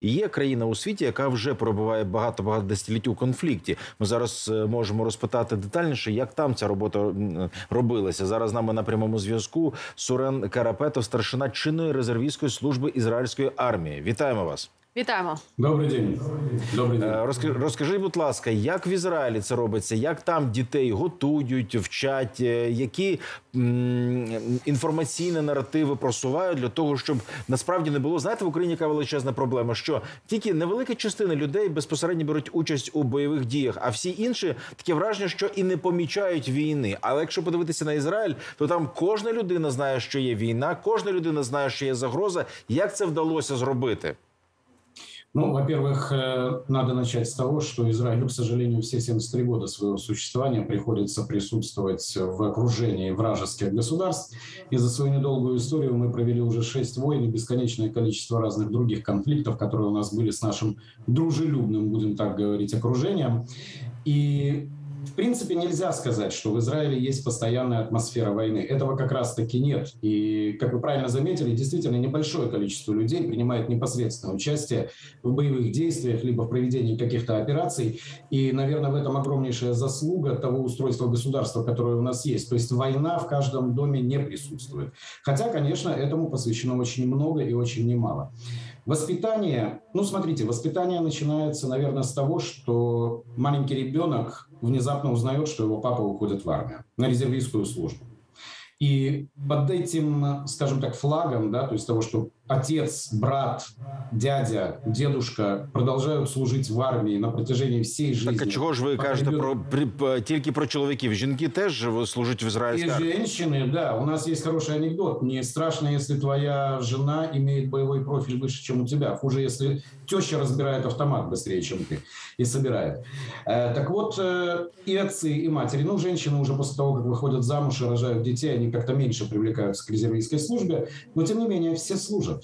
Є країна у світі, яка вже пробуває багато багато десятиліть у конфлікті. Ми зараз е, можемо розпитати детальніше, як там ця робота робилася. Зараз з нами на прямому зв'язку Сурен Карапетов, старшина чинної резервістської служби ізраїльської армії. Вітаємо вас. Вітаємо. Добрий день. Добрий день. Е, розкажи- будь ласка, як в Ізраїлі це робиться? Як там дітей готують, вчать, е, які м, інформаційні наративи просувають для того, щоб насправді не було знаєте в Україні яка величезна проблема, що тільки невелика частина людей безпосередньо беруть участь у бойових діях, а всі інші таке враження, що і не помічають війни. Але якщо подивитися на Ізраїль, то там кожна людина знає, що є війна, кожна людина знає, що є загроза. Як це вдалося зробити? Ну, во-первых, э, надо начать с того, что Израилю, к сожалению, все 73 года своего существования приходится присутствовать в окружении вражеских государств. И за свою недолгую историю мы провели уже 6 войн и бесконечное количество разных других конфликтов, которые у нас были с нашим дружелюбным, будем так говорить, окружением. И в принципе, нельзя сказать, что в Израиле есть постоянная атмосфера войны. Этого как раз-таки нет. И, как вы правильно заметили, действительно небольшое количество людей принимает непосредственное участие в боевых действиях, либо в проведении каких-то операций. И, наверное, в этом огромнейшая заслуга того устройства государства, которое у нас есть. То есть война в каждом доме не присутствует. Хотя, конечно, этому посвящено очень много и очень немало. Воспитание, ну смотрите, воспитание начинается, наверное, с того, что маленький ребенок внезапно узнает, что его папа уходит в армию на резервистскую службу. И под этим, скажем так, флагом, да, то есть того, что отец, брат, дядя, дедушка продолжают служить в армии на протяжении всей жизни. Так а чого ж ви Пока кажете ребенок- про при, п- тільки про чоловіків? Жінки теж служать в И ізраїльській армії? женщины, да, у нас есть хороший анекдот. Не страшно, если твоя жена имеет боевой профиль выше, чем у тебя. Хуже, если теща разбирает автомат быстрее, чем ты, и собирает. Э, так вот, э, и отцы, и матери, ну, женщины уже после того, как выходят замуж и рожают детей, они как-то меньше привлекаются к резервистской службе, но, тем не менее, все служат.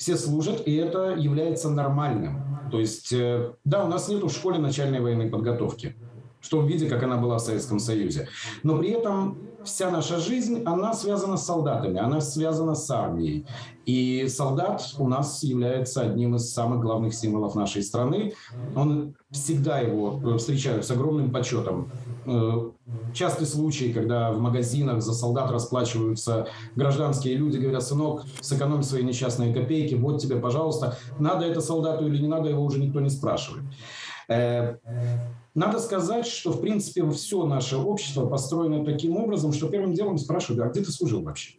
Все служат, и это является нормальным. То есть, э, да, у нас нет в школе начальной военной подготовки в том виде, как она была в Советском Союзе. Но при этом вся наша жизнь, она связана с солдатами, она связана с армией. И солдат у нас является одним из самых главных символов нашей страны. Он всегда его э, встречают с огромным почетом. Э, Частый случай, когда в магазинах за солдат расплачиваются гражданские люди, говорят, сынок, сэкономь свои несчастные копейки, вот тебе, пожалуйста. Надо это солдату или не надо, его уже никто не спрашивает. Э, надо сказать, что, в принципе, все наше общество построено таким образом, что первым делом спрашивают, а где ты служил вообще?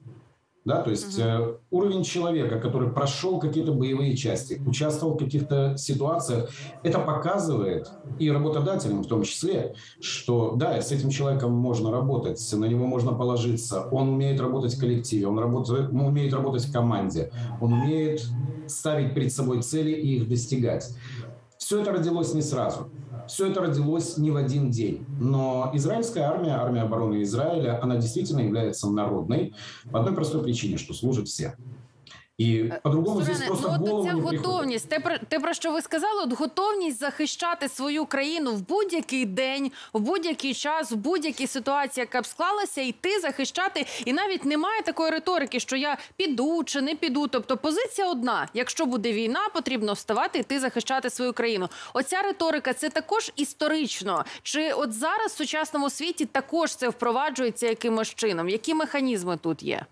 Да, то есть э, уровень человека, который прошел какие-то боевые части, участвовал в каких-то ситуациях, это показывает и работодателям в том числе, что да, с этим человеком можно работать, на него можно положиться, он умеет работать в коллективе, он, работает, он умеет работать в команде, он умеет ставить перед собой цели и их достигать. Все это родилось не сразу. Все это родилось не в один день. Но израильская армия, армия обороны Израиля, она действительно является народной по одной простой причине, что служат все. И по-другому здесь просто ну голову ця не готовність. Те про те, про що ви сказали, от готовність захищати свою країну в будь-який день, в будь-який час, в будь-якій ситуації, яка б склалася, йти захищати. І навіть немає такої риторики, що я піду чи не піду. Тобто позиція одна: якщо буде війна, потрібно вставати йти захищати свою країну. Оця риторика це також історично. Чи от зараз в сучасному світі також це впроваджується якимось чином? Які механізми тут є?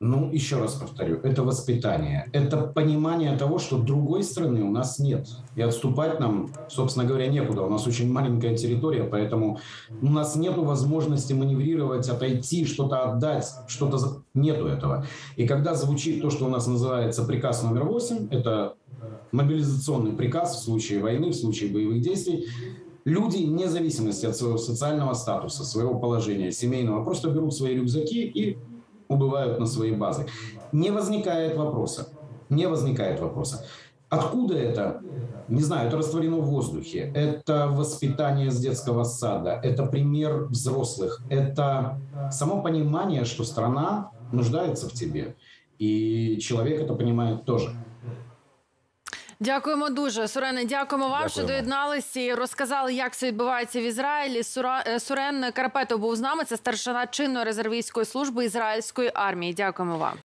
Ну, еще раз повторю, это воспитание, это понимание того, что другой страны у нас нет. И отступать нам, собственно говоря, некуда. У нас очень маленькая территория, поэтому у нас нет возможности маневрировать, отойти, что-то отдать, что-то... Нету этого. И когда звучит то, что у нас называется приказ номер 8, это мобилизационный приказ в случае войны, в случае боевых действий, люди, вне зависимости от своего социального статуса, своего положения, семейного, просто берут свои рюкзаки и убывают на свои базы. Не возникает вопроса. Не возникает вопроса. Откуда это? Не знаю, это растворено в воздухе. Это воспитание с детского сада. Это пример взрослых. Это само понимание, что страна нуждается в тебе. И человек это понимает тоже. Дякуємо дуже, Сурене. Дякуємо вам, що доєдналися і розказали, як це відбувається в Ізраїлі. Сура... е, Сурен Карапетов був з нами. Це старшина чинної резервійської служби ізраїльської армії. Дякуємо вам.